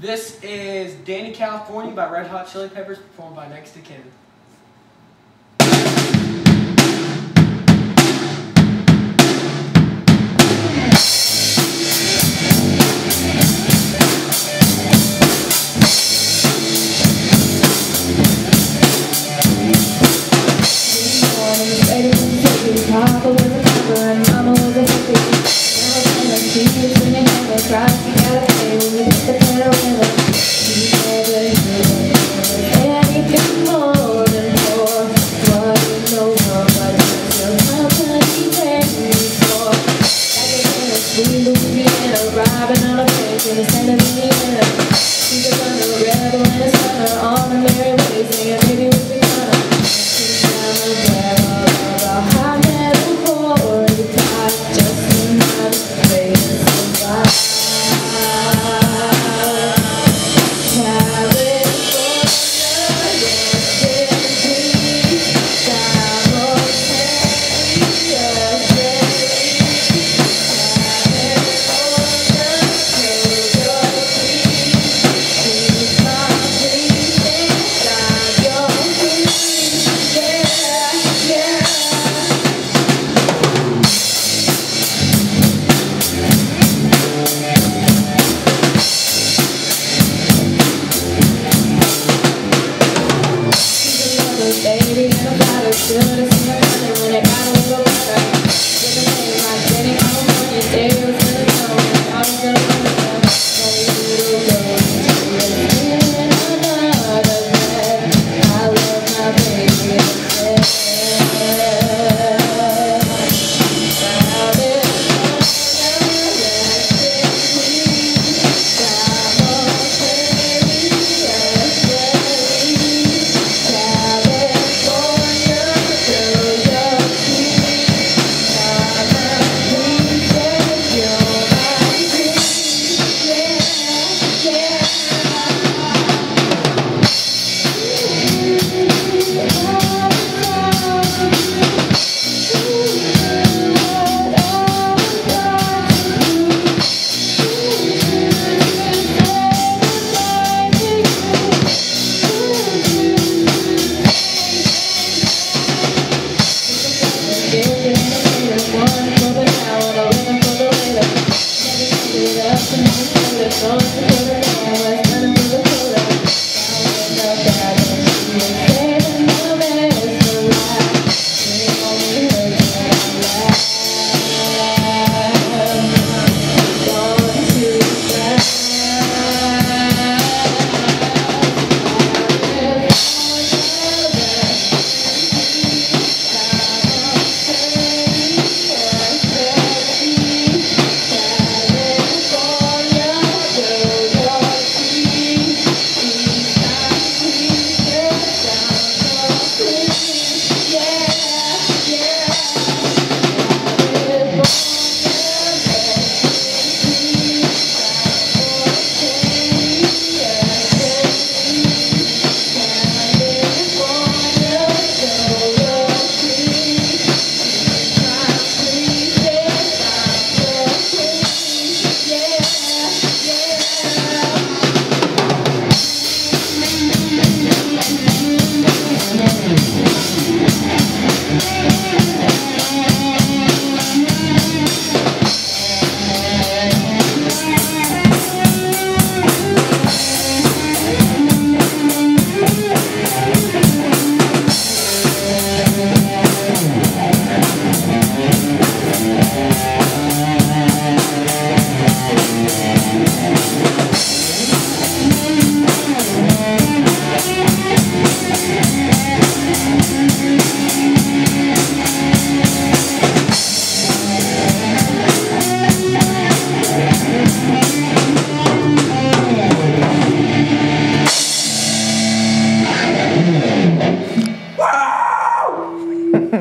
This is Dani California by Red Hot Chili Peppers, performed by Next to Kin. Mama was a hippie, now I'm a teacher, and I'm a crack, you gotta my face and. She's a thunder, rebel and a summer on a merry way, singing. Should have when I got a little better. Didn't play my city, I'm on your day.